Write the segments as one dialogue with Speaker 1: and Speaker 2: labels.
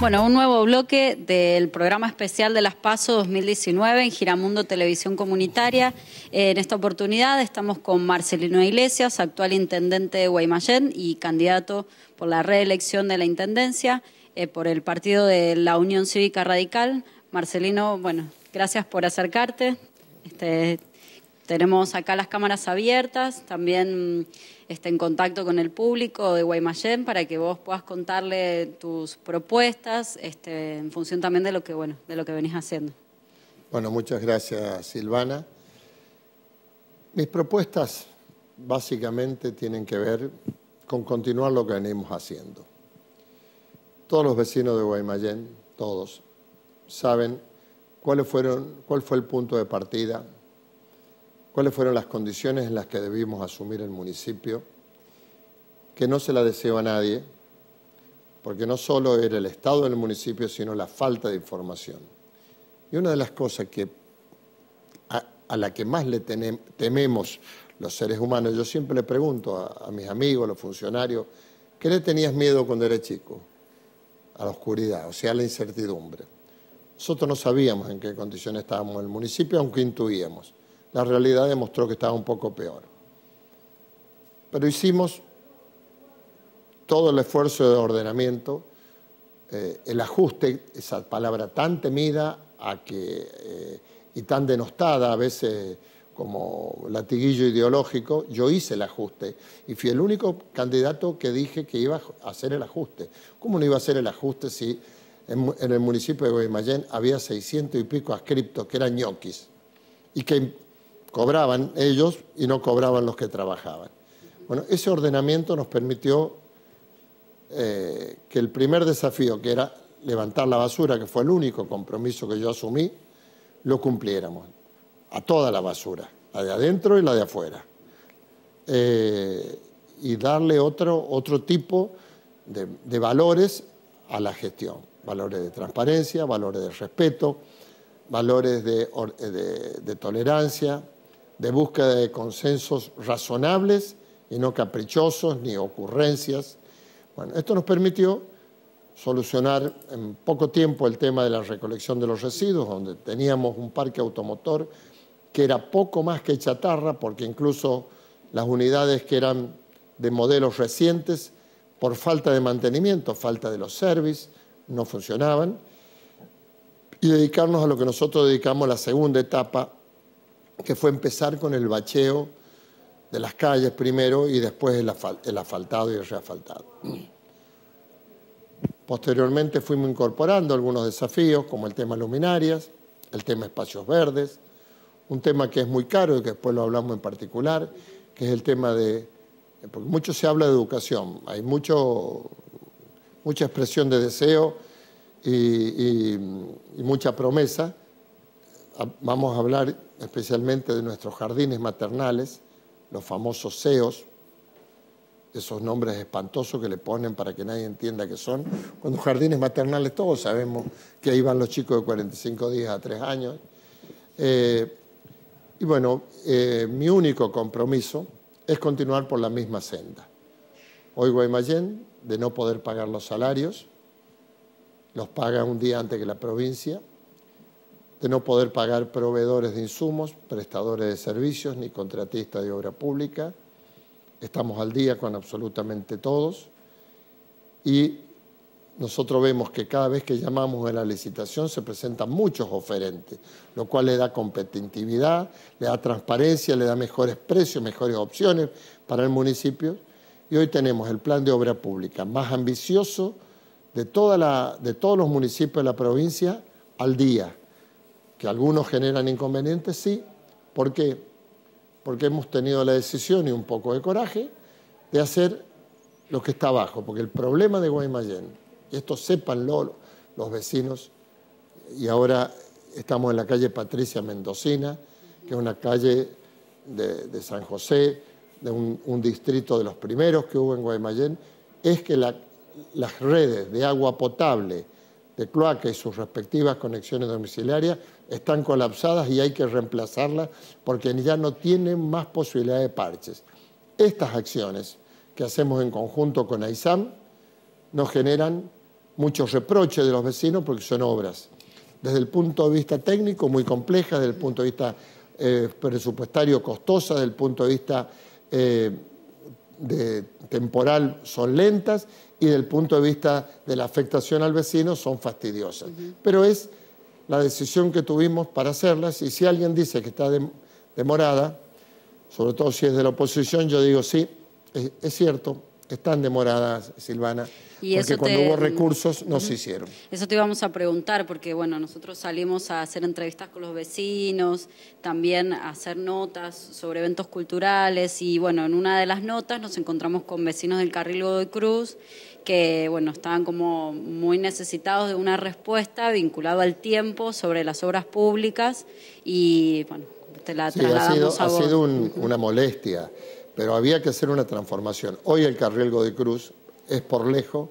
Speaker 1: Bueno, un nuevo bloque del programa especial de las PASO 2019 en Giramundo Televisión Comunitaria. En esta oportunidad estamos con Marcelino Iglesias, actual intendente de Guaymallén y candidato por la reelección de la intendencia eh, por el partido de la Unión Cívica Radical. Marcelino, bueno, gracias por acercarte. Este, tenemos acá las cámaras abiertas, también está en contacto con el público de Guaymallén para que vos puedas contarle tus propuestas este, en función también de lo que bueno, de lo que venís haciendo.
Speaker 2: Bueno, muchas gracias Silvana. Mis propuestas básicamente tienen que ver con continuar lo que venimos haciendo. Todos los vecinos de Guaymallén, todos, saben cuáles fueron, cuál fue el punto de partida cuáles fueron las condiciones en las que debimos asumir el municipio, que no se la deseo a nadie, porque no solo era el estado del municipio, sino la falta de información. Y una de las cosas que a, la que más le tememos los seres humanos, yo siempre le pregunto a, a mis amigos, a los funcionarios, ¿qué le tenías miedo cuando eres chico? A la oscuridad, o sea, a la incertidumbre. Nosotros no sabíamos en qué condiciones estábamos en el municipio, aunque intuíamos la realidad demostró que estaba un poco peor. Pero hicimos todo el esfuerzo de ordenamiento, eh, el ajuste, esa palabra tan temida a que, eh, y tan denostada a veces como latiguillo ideológico, yo hice el ajuste y fui el único candidato que dije que iba a hacer el ajuste. ¿Cómo no iba a hacer el ajuste si en, el municipio de Guaymallén había 600 y pico adscriptos que eran ñoquis y que cobraban ellos y no cobraban los que trabajaban. Bueno, ese ordenamiento nos permitió eh, que el primer desafío, que era levantar la basura, que fue el único compromiso que yo asumí, lo cumpliéramos. A toda la basura, la de adentro y la de afuera. Eh, y darle otro, otro tipo de, valores a la gestión. Valores de transparencia, valores de respeto, valores de tolerancia, de búsqueda de consensos razonables y no caprichosos ni ocurrencias. Bueno, esto nos permitió solucionar en poco tiempo el tema de la recolección de los residuos, donde teníamos un parque automotor que era poco más que chatarra, porque incluso las unidades que eran de modelos recientes, por falta de mantenimiento, falta de los servicios, no funcionaban, y dedicarnos a lo que nosotros dedicamos la segunda etapa que fue empezar con el bacheo de las calles primero y después el, asfaltado y el reasfaltado. Posteriormente fuimos incorporando algunos desafíos como el tema luminarias, el tema espacios verdes, un tema que es muy caro y que después lo hablamos en particular, que es el tema de, porque mucho se habla de educación, hay mucho, mucha expresión de deseo y, y mucha promesa. Vamos a hablar especialmente de nuestros jardines maternales, los famosos CEOs, esos nombres espantosos que le ponen para que nadie entienda qué son. Cuando jardines maternales todos sabemos que ahí van los chicos de 45 días a 3 años. Eh, y bueno, eh, mi único compromiso es continuar por la misma senda. Hoy Guaymallén, de no poder pagar los salarios, los paga un día antes que la provincia, de no poder pagar proveedores de insumos, prestadores de servicios ni contratistas de obra pública. Estamos al día con absolutamente todos y nosotros vemos que cada vez que llamamos a la licitación se presentan muchos oferentes, lo cual le da competitividad, le da transparencia, le da mejores precios, mejores opciones para el municipio. Y hoy tenemos el plan de obra pública más ambicioso de, de todos los municipios de la provincia al día que algunos generan inconvenientes, sí. ¿Por qué? Porque hemos tenido la decisión y un poco de coraje de hacer lo que está abajo, porque el problema de Guaymallén, y esto sépanlo los vecinos, y ahora estamos en la calle Patricia Mendocina, que es una calle de, San José, de un, distrito de los primeros que hubo en Guaymallén, es que las redes de agua potable, de cloaca y sus respectivas conexiones domiciliarias están colapsadas y hay que reemplazarlas porque ya no tienen más posibilidad de parches. Estas acciones que hacemos en conjunto con AISAM nos generan muchos reproches de los vecinos porque son obras, desde el punto de vista técnico muy complejas, desde el punto de vista eh, presupuestario costosa, desde el punto de vista eh, de temporal son lentas y desde el punto de vista de la afectación al vecino son fastidiosas. Pero es la decisión que tuvimos para hacerlas y si alguien dice que está demorada, sobre todo si es de la oposición, yo digo sí, es cierto, están demoradas, Silvana, porque cuando hubo recursos no se hicieron.
Speaker 1: Eso te íbamos a preguntar, porque bueno, nosotros salimos a hacer entrevistas con los vecinos, también a hacer notas sobre eventos culturales y bueno, en una de las notas nos encontramos con vecinos del Carril Godoy Cruz que bueno, estaban como muy necesitados de una respuesta vinculada al tiempo sobre las obras públicas y bueno, te la trasladamos
Speaker 2: ha sido, Ha sido una molestia pero había que hacer una transformación. Hoy el Carril Godoy Cruz es por lejos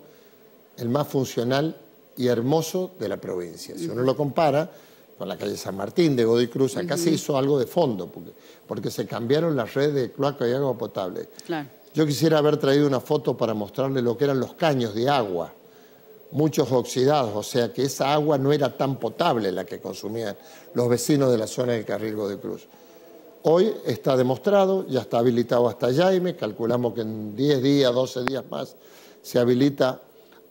Speaker 2: el más funcional y hermoso de la provincia. Si uno lo compara con la calle San Martín de Godoy Cruz, acá se hizo algo de fondo, porque, se cambiaron las redes de cloaca y agua potable. Yo quisiera haber traído una foto para mostrarle lo que eran los caños de agua, muchos oxidados, o sea que esa agua no era tan potable la que consumían los vecinos de la zona del Carril Godoy Cruz. Hoy está demostrado, ya está habilitado hasta Jaime, calculamos que en 10 días, 12 días más se habilita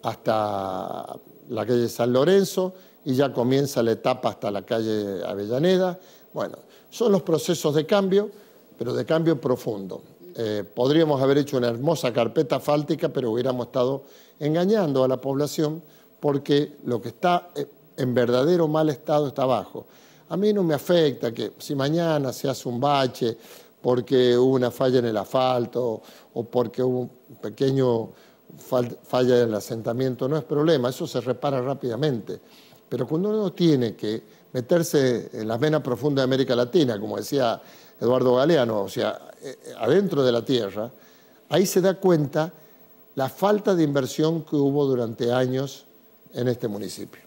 Speaker 2: hasta la calle San Lorenzo y ya comienza la etapa hasta la calle Avellaneda. Bueno, son los procesos de cambio, pero de cambio profundo. Eh, podríamos haber hecho una hermosa carpeta fáltica, pero hubiéramos estado engañando a la población porque lo que está eh, en verdadero mal estado está abajo. A mí no me afecta que si mañana se hace un bache porque hubo una falla en el asfalto o porque hubo un pequeño falla en el asentamiento, no es problema, eso se repara rápidamente. Pero cuando uno tiene que meterse en la vena profunda de América Latina, como decía Eduardo Galeano, o sea, eh, adentro de la tierra, ahí se da cuenta la falta de inversión que hubo durante años en este municipio.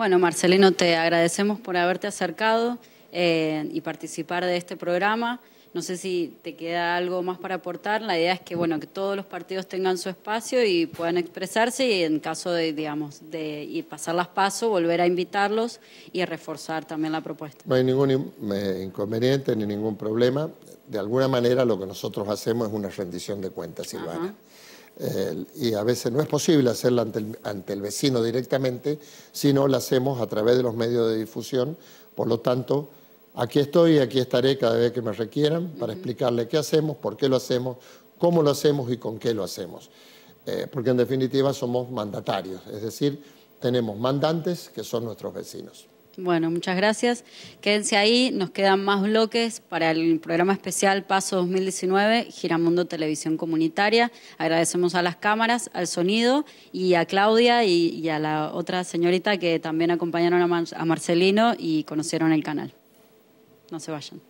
Speaker 1: Bueno, Marcelino, te agradecemos por haberte acercado eh, y participar de este programa. No sé si te queda algo más para aportar. La idea es que bueno que todos los partidos tengan su espacio y puedan expresarse y en caso de digamos de y pasar las pasos volver a invitarlos y a reforzar también la propuesta.
Speaker 2: No hay ningún inconveniente ni ningún problema. De alguna manera lo que nosotros hacemos es una rendición de cuentas, Silvana y a veces no es posible hacerla ante el, vecino directamente, sino la hacemos a través de los medios de difusión. Por lo tanto, aquí estoy y aquí estaré cada vez que me requieran para explicarle qué hacemos, por qué lo hacemos, cómo lo hacemos y con qué lo hacemos. Eh, porque en definitiva somos mandatarios, es decir, tenemos mandantes que son nuestros vecinos.
Speaker 1: Bueno, muchas gracias. Quédense ahí, nos quedan más bloques para el programa especial Paso 2019, Giramundo Televisión Comunitaria. Agradecemos a las cámaras, al sonido y a Claudia y, a la otra señorita que también acompañaron a Marcelino y conocieron el canal. No se vayan.